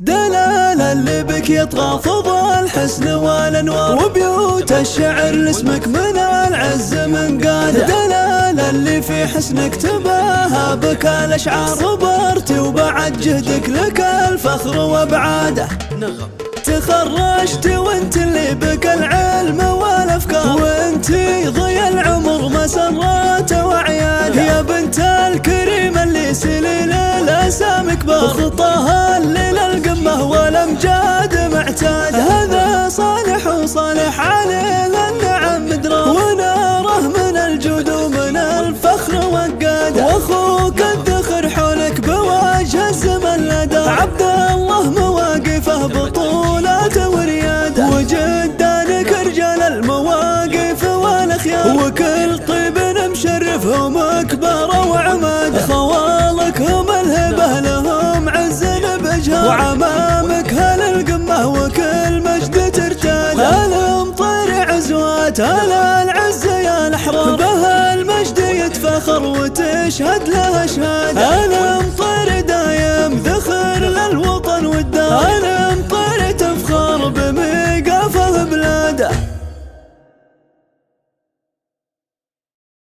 دلال اللي بك يطغى فضى الحسن والأنوار. وبيوت الشعر لاسمك من العز من قاده دلال اللي في حسنك تباهى بك الأشعار. وبرتي وبعد جهدك لك الفخر وأبعاده. نغم. تخرجت وانت اللي بك العلم والأفكار. وانت ضي العمر مسرات وعياده. يا بنت الكريم اللي سليل الأسامي كبار. خطاها والامجاد معتاد هذا صالح وصالح عليه النعم مدرار وناره من الجود ومن الفخر وقاد وأخوك الذخر حولك بوجه الزمن لدى. عبد الله مواقفه بطولات وريادة. وجدانك رجال المواقف والأخيار. وكل طيب مشرفهم اكبر وعماد. هلا العز يا الأحرار. به المجد يتفخر وتشهد له اشهاد الامطار دايم